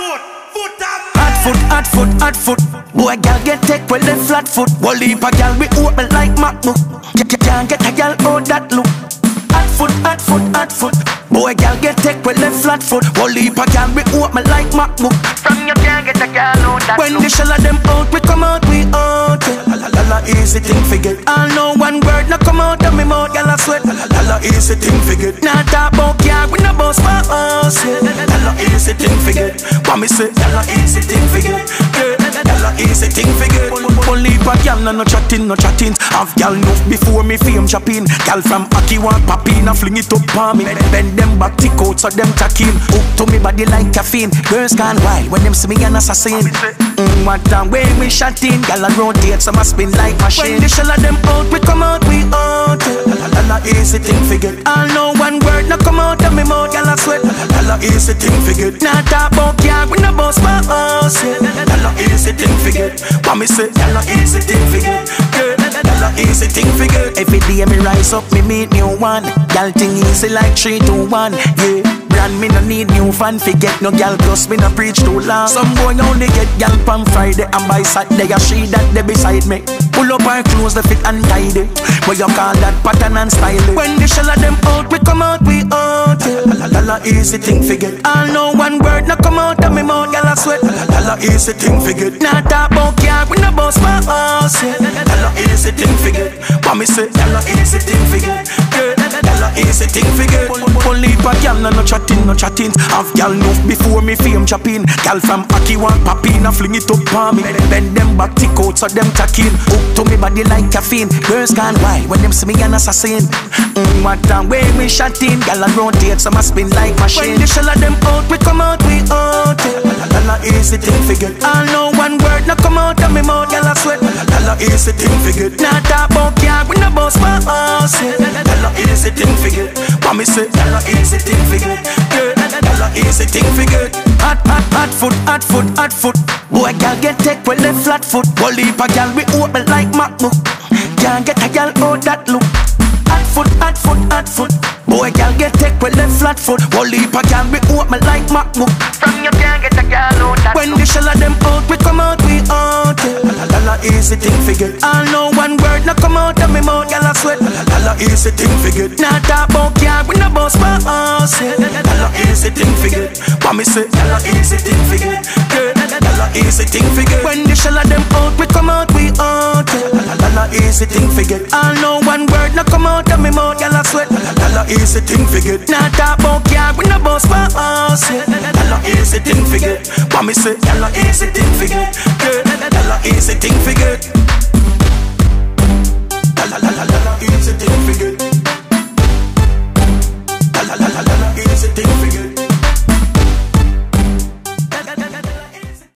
foot, foot up. Hot foot, hot foot, hot foot. Boy, gal get take well them flat foot. Wall heap a gal we open like MacBook. You can't get a gal out that look. Hot foot, hot foot, hot foot. Boy, gal get take well them flat foot. Wall heap a gal we open like MacBook. From you can't get a girl out that When the shell of them out, we come out, we out. La la la la, easy thing forget. I know one word, now come out of me mouth, gal I sweat. La la la la, easy thing forget. Not talk about car, we no boss for us. Yeah. Easy thing forget. What me say? La la, easy thing forget. Yeah. La la, easy thing forget. Only for gal, no no chatting, no chatting. Have gal enough before me fame chopping. Gal from Aki want popping, I fling it up for me. Bend them back, tick out, so them tacking. Hook to me body like caffeine. Girls gone wild when them see me an assassin. Mm, what time when we shot in, gal a rotate, some a spin like machine. When the shell of them out, we come out, we out. La la la la, easy thing forget. All know one word, no come out of me mouth, gal a sweat. La la la, easy thing forget. Not about car, we no boss for us. Yeah. What me say? La la, easy thing forget. Yeah. La la, easy thing forget. Every day me rise up, me meet new one. Gal thing easy like three to one. Yeah. Brand me no need new fan Forget no gal plus me no preach too long Some boy only get gal on Friday And by Saturday I she that they beside me Pull up her clothes the fit and tidy But you call that pattern and style When the shell of them out we come out we out yeah. La la la easy thing forget I know one word no come out of me mouth gal I sweat La la la easy thing forget Not about car we no boss us yeah. La la easy thing forget What me say La la easy thing yeah. La la easy thing forget Only for gal no no chatting no chatting. Have gal enough before me fame chopping. Gal from Aki want popping I fling it up for me. Bend them back tick out so them tacking Hook to me body like caffeine Girls gone wild when them see me an assassin. Mm, What time when we shot in Gal a rotate some a spin like machine. When the shell of them out we come out we out la la easy thing forget All know one word thing What me say la easy thing forget yeah. La la easy thing forget Hot hot hot foot hot foot hot foot. Boy gal get take well left flat foot. Heap a gal we open like MacBook. Can't get a gal out that look. Hot foot hot foot hot foot. Boy gal get take well left flat foot. Heap a gal we open like MacBook. From you can't get a girl out that when the shell of them out, we come out, we out. Yeah. Easy thing forget. All know one word, no come out of me mouth, gal I sweat. La la la la, easy thing forget. Not talk about car, we no boss for us. Yeah. La la la, easy thing forget. What me say? La la easy thing forget. Yeah. La la easy thing forget. When the shell of them out, we come out, we out. Yeah. La la la la, easy thing forget. All know one word, no come out of me mouth, gal I sweat. La la la la, easy thing forget. Not talk about car, we no boss for us. Yeah. La la la, easy thing forget. What me say? La la easy thing forget. la, la, la, la.